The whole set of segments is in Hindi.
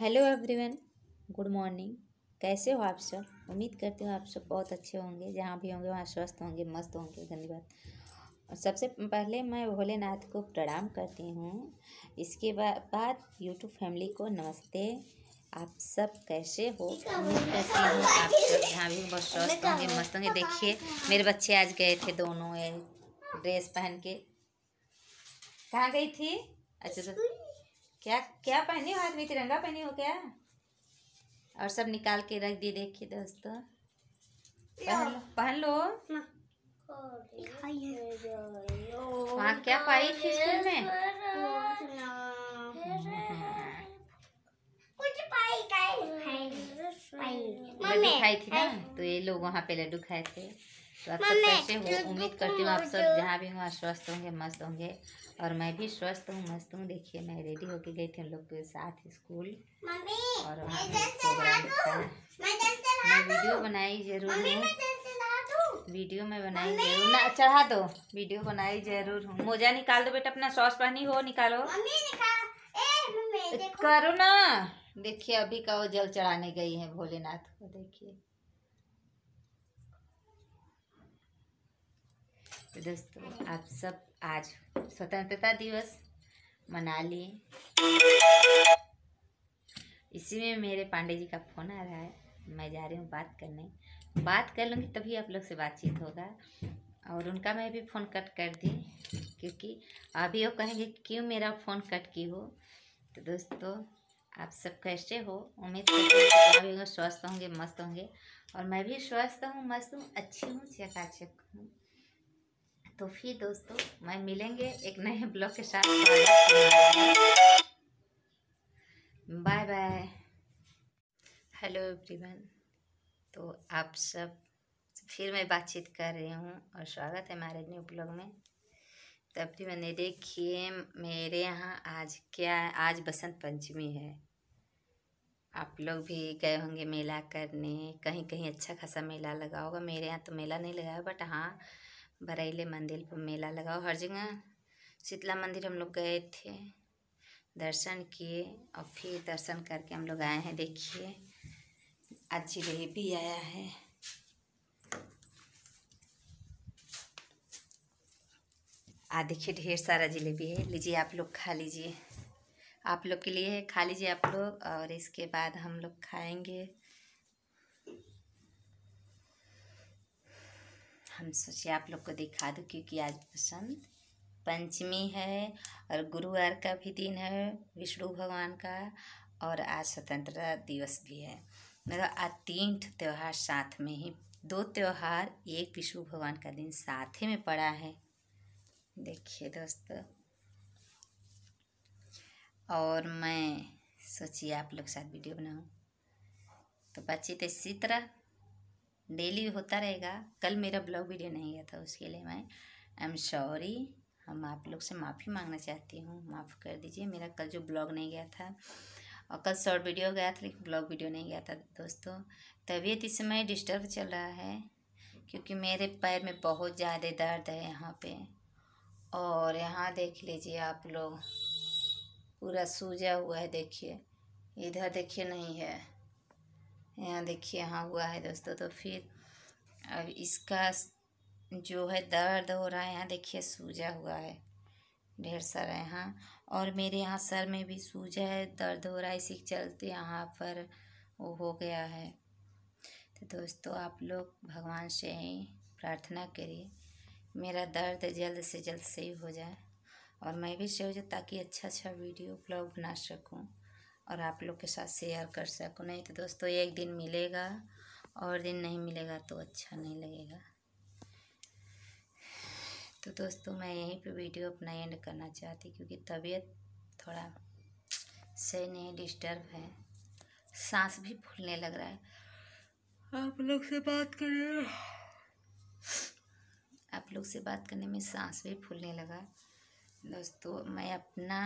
Hello everyone, good morning. कैसे हो आप सब? उम्मीद करती हूँ आप सब बहुत अच्छे होंगे, जहाँ भी होंगे वहाँ स्वस्थ होंगे, मस्त होंगे, धन्यवाद। और सबसे पहले मैं भोलेनाथ को प्रणाम करती हूँ। इसके बाद यूट्यूब फैमिली को नमस्ते। आप सब कैसे हो? उम्मीद करती हूँ आप सब जहाँ भी बहुत स्वस्थ होंगे, मस्त होंगे। देखिए, मेरे बच्चे आज गए थे दोनों ड्रेस पहन के। कहाँ गई थी? अच्छा तो क्या क्या पहनी हो हाथ में? तिरंगा पहने हो क्या? और सब निकाल के रख दी देखिए दोस्तों। पहन लो पहन लो। वहाँ क्या पाई थी स्कूल में? खाई थी ना तो ये लोग वहाँ पे लड्डू खाए थे। तो आप सब कैसे हो? उम्मीद करती हूँ आप सब जहाँ भी हो स्वस्थ होंगे मस्त होंगे। और मैं भी स्वस्थ हूँ मस्त हूँ। देखिए मैं रेडी होके गई थी उन लोग के साथ स्कूल। और वहाँ मैं वीडियो बनाई ज़रूर हूँ। वीडियो में बनाई ज़रूर। ना चढ़ा दो। वीडियो बनाई ज़रूर हूँ। मोजा निकाल दो बेटा अपना सॉस पहनी हो निकालो। करो ना। देखिए अभी का वो जल चढ़ाने गई है भोलेनाथ को देखिए। तो दोस्तों, आप सब आज स्वतंत्रता दिवस मना लिए। इसी में मेरे पांडे जी का फ़ोन आ रहा है। मैं जा रही हूँ बात करने। बात कर लूँगी तभी आप लोग से बातचीत होगा। और उनका मैं भी फ़ोन कट कर दी, क्योंकि अभी वो कहेंगे, क्यों मेरा फ़ोन कट की हो? तो दोस्तों, आप सब कैसे हो? उम्मीद करते स्वस्थ होंगे, मस्त होंगे। और मैं भी स्वस्थ हूँ, मस्त हूँ, अच्छी हूँ, चकाचक हूँ। तो फिर दोस्तों, मैं मिलेंगे एक नए ब्लॉग के साथ। Bye bye. हेलो एवरीवन तो आप सब, फिर मैं बातचीत कर रही हूँ और स्वागत है हमारे न्यू ब्लॉग में। तो एवरीवन देखिए, मेरे यहाँ आज क्या, आज बसंत पंचमी है। आप लोग भी गए होंगे मेला करने कहीं कहीं अच्छा खासा मेला लगा होगा। मेरे यहाँ तो मेला नहीं लगा है बट हाँ बरैले मंदिर पर मेला लगाओ हर जगह शीतला मंदिर हम लोग गए थे। दर्शन किए और फिर दर्शन करके हम लोग आए हैं, देखिए। आज जिलेबी आया है। आ, देखिए, ढेर सारा जलेबी है। लीजिए, आप लोग खा लीजिए। आप लोग के लिए है खा लीजिए आप लोग और इसके बाद हम लोग खाएँगे। हम सोचे आप लोग को दिखा दूँ क्योंकि आज बसंत पंचमी है और गुरुवार का भी दिन है, विष्णु भगवान का और आज स्वतंत्रता दिवस भी है। मतलब आज तीन त्यौहार साथ में ही, दो त्यौहार, एक विष्णु भगवान का दिन साथ ही में पड़ा है। देखिए दोस्तों। और मैं सोचिए आप लोग साथ वीडियो बनाऊँ। तो बातचीत इसी तरह डेली होता रहेगा। कल मेरा ब्लॉग वीडियो नहीं गया था, उसके लिए मैं आई एम सॉरी हम आप लोग से माफ़ी मांगना चाहती हूँ। माफ़ कर दीजिए, मेरा कल जो ब्लॉग नहीं गया था, और कल शॉर्ट वीडियो गया था, लेकिन ब्लॉग वीडियो नहीं गया था, दोस्तों। तबीयत इस समय डिस्टर्ब चल रहा है, क्योंकि मेरे पैर में बहुत ज़्यादा दर्द है यहाँ पे। और यहाँ देख लीजिए आप लोग, पूरा सूजा हुआ है, देखिए। इधर देखिए, नहीं है। यहाँ देखिए, यहाँ हुआ है दोस्तों तो फिर अब इसका जो है दर्द हो रहा है, यहाँ देखिए सूजा हुआ है, ढेर सारा यहाँ। और मेरे यहाँ सर में भी सूजा है, दर्द हो रहा है, इसी के चलते यहाँ पर वो हो गया है। तो दोस्तों, आप लोग भगवान से ही प्रार्थना करिए, मेरा दर्द जल्द से जल्द सही हो जाए। और मैं भी सही हो जाए ताकि अच्छा अच्छा वीडियो, ब्लॉग बना सकूँ। और आप लोग के साथ शेयर कर सकूँ। नहीं तो दोस्तों, एक दिन मिलेगा और दिन नहीं मिलेगा तो अच्छा नहीं लगेगा। तो दोस्तों, मैं यहीं पे वीडियो अपना एंड करना चाहती क्योंकि तबीयत थोड़ा सही नहीं डिस्टर्ब है। सांस भी फूलने लग रहा है। आप लोग से बात करें आप लोग से बात करने में सांस भी फूलने लगा। दोस्तों, मैं अपना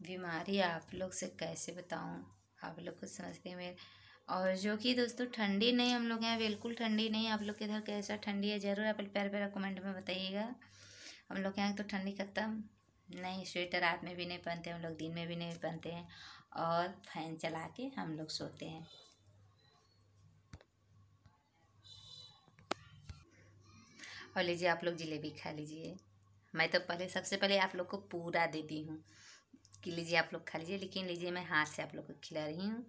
बीमारी आप लोग से कैसे बताऊँ? आप लोग कुछ समझते मेरे। और जो कि दोस्तों ठंडी नहीं हम लोग यहाँ बिल्कुल ठंडी नहीं। आप लोग के इधर कैसा ठंडी है? ज़रूर आप प्यार प्यारा कमेंट में बताइएगा। हम लोग यहाँ तो ठंडी खत्म। नहीं, स्वेटर रात में भी नहीं पहनते, हम लोग दिन में भी नहीं पहनते हैं। और फ़ैन चला के हम लोग सोते हैं। और लीजिए, आप लोग जलेबी खा लीजिए। मैं तो पहले, सबसे पहले आप लोग को पूरा देती हूँ। कि लीजिए आप लोग खा लीजिए, लेकिन लीजिए मैं हाथ से आप लोग को खिला रही हूँ।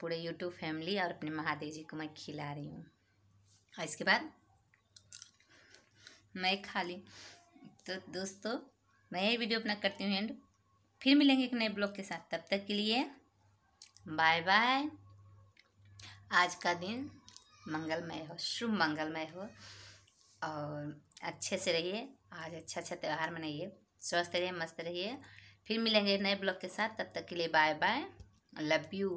पूरे यूट्यूब फैमिली और अपने महादेव जी को मैं खिला रही हूँ। और इसके बाद मैं खा ली। तो दोस्तों, मैं ये वीडियो अपना करती हूँ एंड फिर मिलेंगे एक नए ब्लॉग के साथ। तब तक के लिए बाय बाय आज का दिन मंगलमय हो, शुभ मंगलमय हो। और अच्छे से रहिए। आज अच्छा अच्छा त्यौहार मनाइए। स्वस्थ रहिए, मस्त रहिए। फिर मिलेंगे नए ब्लॉग के साथ तब तक के लिए बाय बाय लव यू